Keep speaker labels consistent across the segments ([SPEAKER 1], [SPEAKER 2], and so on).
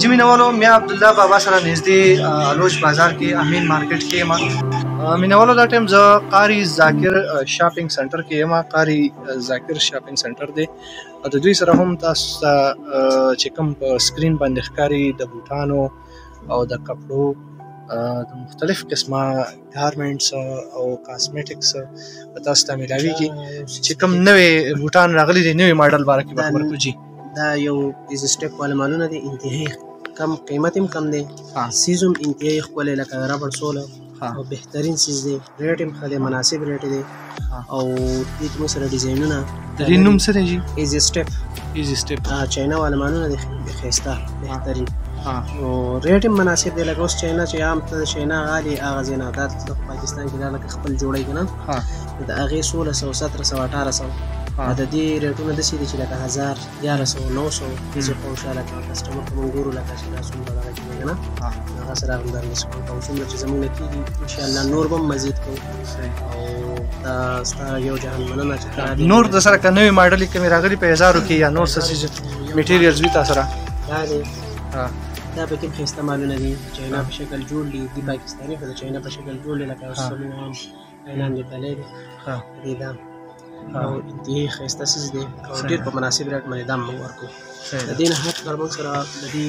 [SPEAKER 1] جمی نوالو میا عبد الله بابا سره نږدې الوش بازار کې امین مارکیټ کې ما مینوالو دا ټیم زه قاری ذاکر شاپینګ سنټر کې یم قاری ذاکر شاپینګ سنټر دی د دوی سره هم تاسو ته چې کوم په سکرین باندې ښکاری د بوټانو او د کپړو د مختلف قسمه ګارمنټس او کاسمیټکس تاسو ته ملاويږي چې کوم نوې بوټان راغلي دي نوې ماډل باره کې خبر کو جی
[SPEAKER 2] دا یو ایز سټیپ والے مالونه دي انتهایی کم قیمت هم کم دی سیزم انتهایی خپل لکه ربر
[SPEAKER 1] سول
[SPEAKER 2] او بهترین سیز دی ریټ هم خله مناسب ریټ دی او دې کې مو سره ډیزاینونه
[SPEAKER 1] د دې نوم څه دی جی
[SPEAKER 2] ایزی سټپ
[SPEAKER 1] ایزی سټپ ها
[SPEAKER 2] چاینا والا مانونه دي خيسته بهتري
[SPEAKER 1] ها
[SPEAKER 2] او ریټ هم مناسب دی لکه اوس چاینا چې عام ته چاینا غالي هغه زینا دا د پاکستان کې دا لکه خپل جوړي کنه
[SPEAKER 1] ها
[SPEAKER 2] د هغه 1600 1700
[SPEAKER 1] 1800
[SPEAKER 2] د دې ریټونه د سې دي چې لکه 1000 1100 900 چې په شاله کې کسٹمر کوم ګورو لکه چې دا څومره راځي
[SPEAKER 1] کنه
[SPEAKER 2] هغه سره هم درنه سپورټ او څومره چې زمونږ کېږي ان شاء الله نور به مزید کوو
[SPEAKER 1] نور د سره که نوې ماډلې کومې راغلي په هزارو کې یا نور څه څیز میټیریلز وي تاسو سره
[SPEAKER 2] دا دی دا به کوم ښایسته مالونه دي چاینا په شکل جوړ دي دي پاکستاني خو د چاینا په شکل جوړ دي لکه اوس زموږ عام اعلان دی بلې دی دې دا او دې ښایسته څیز دی او ډېر په مناسب ریټ باندې دام موږ ورکوو د دې نه هر کار موږ سره د دې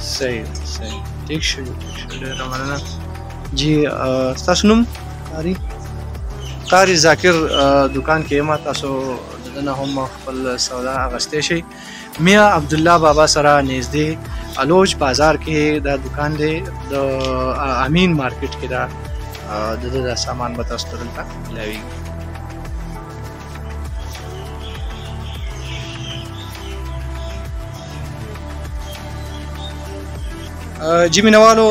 [SPEAKER 1] صحیح صحیح ٹھیک شو ٹھیک شو ډیره مننه جی تاسو نوم قاری قاری ذاکر دکان کې ما تاسو دنه هم خپل سودا اغستې شي میا عبد الله بابا سره نږدې الوج بازار کې دا دکان دی د امین مارکیټ کې دا د دې سامان به تاسو ته دلته ملاوي جی مینوالو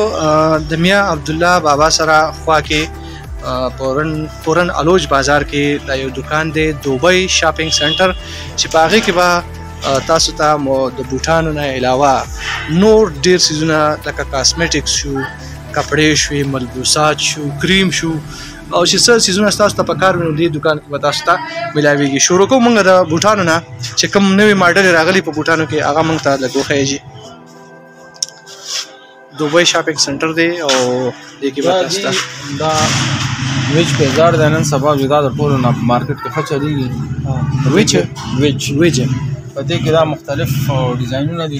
[SPEAKER 1] د میا عبد الله بابا سره خوا کې پورن پورن الوج بازار کې دا یو دکان دی دوبۍ شاپینګ سنټر چې باغې کې با تاسو ته مو د بوټانو نه علاوه نور ډیر سیزونه لکه کاسمیټکس شو کپڑے شوې ملبوسات شو کریم شو او چې څه سيزونه تاسو ته پکار وي نو دې دکان کې به تاسو ته ملاويږي شروع کوو موږ د بوټانو نه چې کوم نوې ماډل راغلي په بوټانو کې هغه موږ ته لږ وښیي دوبۍ شاپینګ سنټر دی او دې کې به تاسو ته
[SPEAKER 3] دا ویچ په زار ده نن سبا جدا د ټولو نه مارکیټ کې ښه چلیږي
[SPEAKER 1] ویچ
[SPEAKER 3] ویچ
[SPEAKER 1] ویچ
[SPEAKER 3] په دې کې دا مختلف ډیزاینونه دي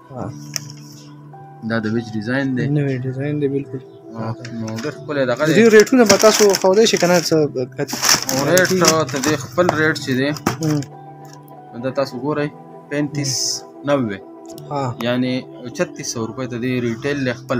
[SPEAKER 3] دا د
[SPEAKER 1] ویج
[SPEAKER 3] ډیزاین دی
[SPEAKER 1] نوې ډیزاین دی بالکل
[SPEAKER 3] نو ډېر ښکلی دغه دی
[SPEAKER 1] دې ریټونه به تاسو ښودای شي که نه
[SPEAKER 3] څه ریټ ته دې خپل ریټ چې دی دا تاسو ګورئ پینتیس نوې
[SPEAKER 1] یعنې
[SPEAKER 3] چتیس سو روپۍ ته دې ریټیل دی خپل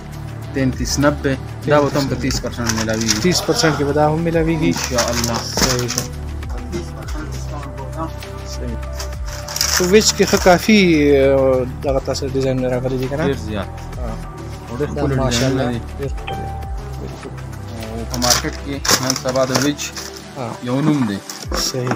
[SPEAKER 3] 35 90 دا به تم په 30% ملاوي 30% کې به
[SPEAKER 1] دا هم ملاويږي
[SPEAKER 3] ان شاء الله
[SPEAKER 1] صحیح
[SPEAKER 3] شو
[SPEAKER 1] صحیح تو ویچ کې خه کافي دغه تاسو ډیزاین راغلي دي کنه
[SPEAKER 3] ډیر زیات او ډیر
[SPEAKER 1] خپل
[SPEAKER 3] ډیزاین دی په مارکیټ کې نن سبا د
[SPEAKER 1] ویچ
[SPEAKER 3] یو نوم دی
[SPEAKER 1] صحیح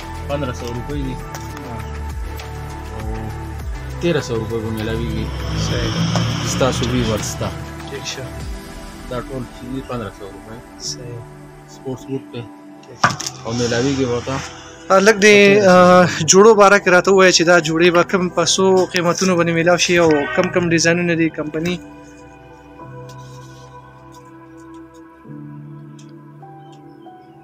[SPEAKER 3] پندرہ سو روپۍ دي او تیرہ سو روپۍ به ملاویږي ستاسو وی ورستا
[SPEAKER 1] ٹھیک شه
[SPEAKER 3] دا ټول چې دي پندرہ سو
[SPEAKER 1] روپۍ
[SPEAKER 3] سپورټس بوټ دی او ملاویږي ورته
[SPEAKER 1] لږ د جوړو باره کې راته ووایه چې دا جوړې به کوم په څو قیمتونو باندې میلاو شي او کم کم ډیزاینونه دي
[SPEAKER 3] کمپني